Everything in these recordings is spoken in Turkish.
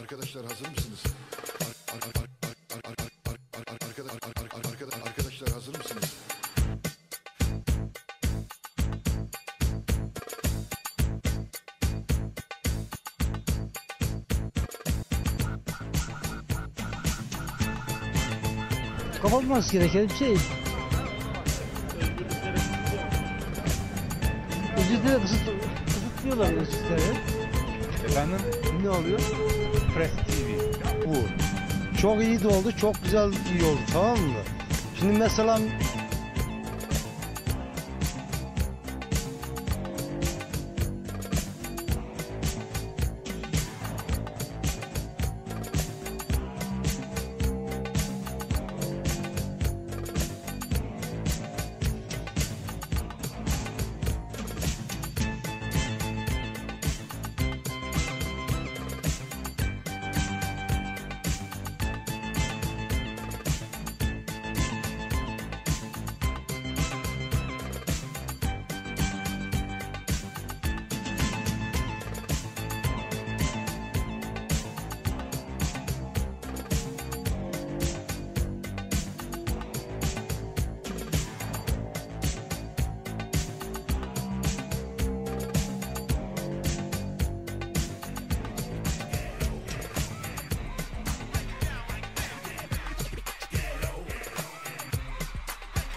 Arkadaşlar hazır mısınız? Arkadaşlar hazır mısınız? Kapatması gereken bir şey. Ücretleri kısıt, kısıtlıyorlar ücretleri. Efendim? Ne oluyor? Press TV. Bu. Çok iyi de oldu, çok güzel iyi oldu tamam mı? Şimdi mesela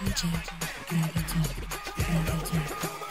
DJ, Megaton, Megaton.